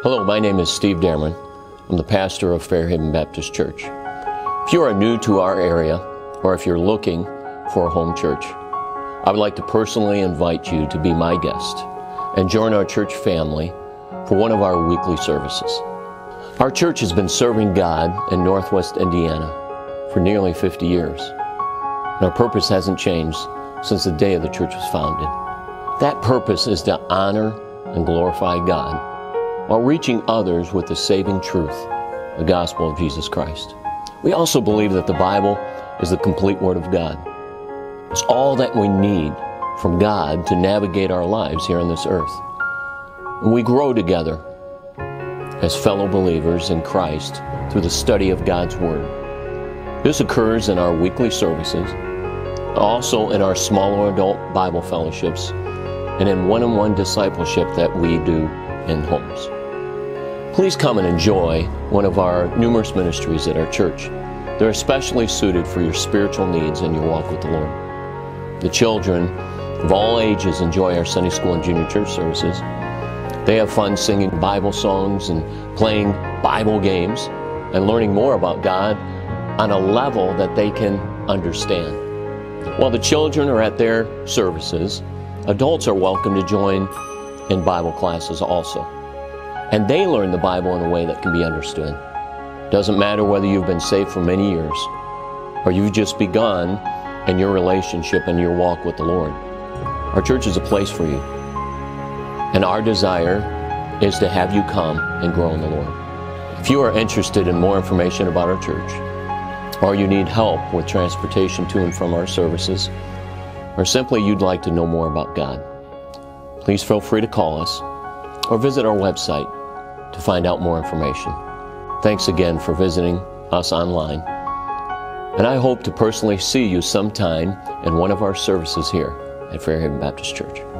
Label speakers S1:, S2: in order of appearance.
S1: Hello, my name is Steve Dameron. I'm the pastor of Fairhaven Baptist Church. If you are new to our area, or if you're looking for a home church, I would like to personally invite you to be my guest and join our church family for one of our weekly services. Our church has been serving God in Northwest Indiana for nearly 50 years. And our purpose hasn't changed since the day of the church was founded. That purpose is to honor and glorify God while reaching others with the saving truth, the gospel of Jesus Christ. We also believe that the Bible is the complete Word of God. It's all that we need from God to navigate our lives here on this earth. And we grow together as fellow believers in Christ through the study of God's Word. This occurs in our weekly services, also in our smaller adult Bible fellowships, and in one on one discipleship that we do in homes. Please come and enjoy one of our numerous ministries at our church. They're especially suited for your spiritual needs and your walk with the Lord. The children of all ages enjoy our Sunday school and junior church services. They have fun singing Bible songs and playing Bible games and learning more about God on a level that they can understand. While the children are at their services, adults are welcome to join in Bible classes also. And they learn the Bible in a way that can be understood. Doesn't matter whether you've been saved for many years or you've just begun in your relationship and your walk with the Lord. Our church is a place for you. And our desire is to have you come and grow in the Lord. If you are interested in more information about our church, or you need help with transportation to and from our services, or simply you'd like to know more about God, please feel free to call us or visit our website to find out more information. Thanks again for visiting us online. And I hope to personally see you sometime in one of our services here at Fairhaven Baptist Church.